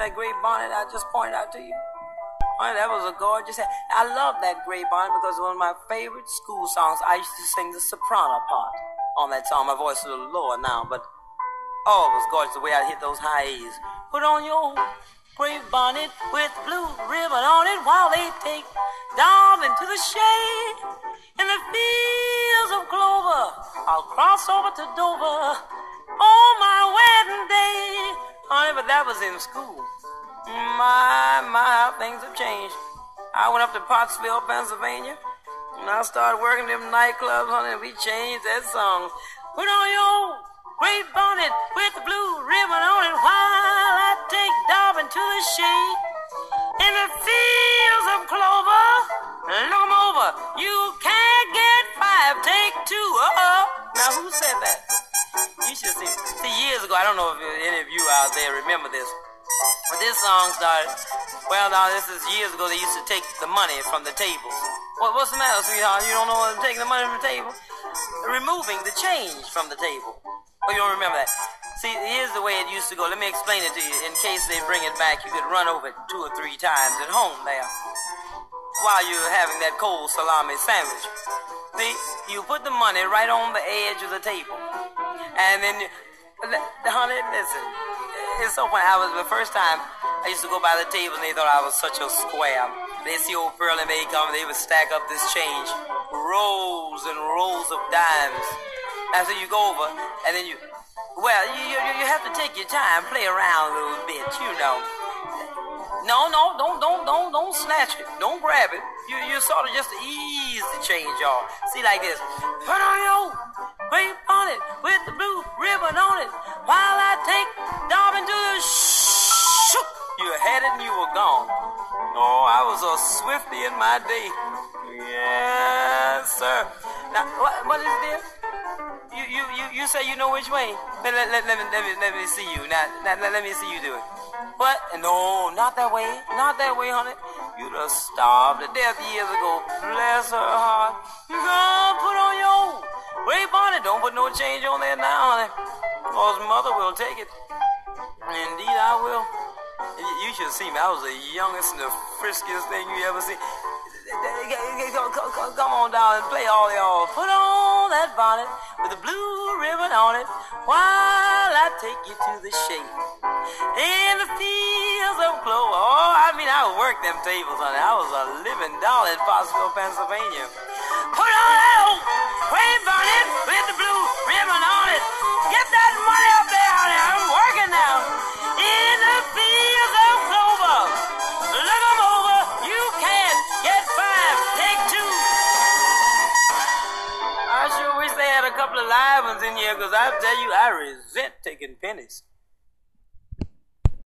that gray bonnet I just pointed out to you? Oh, that was a gorgeous hat. I love that gray bonnet because one of my favorite school songs, I used to sing the soprano part on that song. My voice is a little lower now, but oh, it was gorgeous the way I hit those high A's. Put on your gray bonnet with blue ribbon on it while they take darling to the shade in the fields of clover. I'll cross over to Dover on my wedding day. Honey, but that was in school. My, my, how things have changed. I went up to Pottsville, Pennsylvania, and I started working them nightclubs, honey, and we changed that song. Put on your gray bonnet with the blue ribbon on it while I take Dobbin to the shade. In the fields of clover, look 'em over. You can't get five, take two. Uh-oh. Now, who said that? Ago, I don't know if any of you out there remember this. When this song started, well, now this is years ago. They used to take the money from the tables. What, what's the matter, sweetheart? You don't know what taking the money from the table? Removing the change from the table. Oh, you don't remember that? See, here's the way it used to go. Let me explain it to you. In case they bring it back, you could run over it two or three times at home there while you're having that cold salami sandwich. See, you put the money right on the edge of the table, and then, honey, listen. It's so funny. I was the first time I used to go by the table, and they thought I was such a square. They see old Pearlie Mae come, and they would stack up this change, rows and rows of dimes. And so you go over, and then you, well, you, you, you have to take your time, play around a little bit, you know. No, no, don't, don't, don't, don't snatch it. Don't grab it. You, you sort of just ease the change y'all. See, like this. Put on your gray bonnet with the blue had it and you were gone. Oh, I was a swifty in my day. Yes, sir. Now, what, what is this? You, you, you, you say you know which way? Let, let, let, let, me, let, me, let me see you. Now, now let, let me see you do it. What? No, not that way. Not that way, honey. You'd have starved to death years ago. Bless her heart. Girl, put on your gray bonnet. Don't put no change on there now, honey. Cause mother will take it. Indeed, I will. You should see me. I was the youngest and the friskiest thing you ever seen. Come on down and play all y'all. Put on that bonnet with a blue ribbon on it while I take you to the shade. In the fields of clover. Oh, I mean, I worked them tables, honey. I was a living doll in Pottsville, Pennsylvania. Put on couple of live ones in here, because I tell you, I resent taking pennies.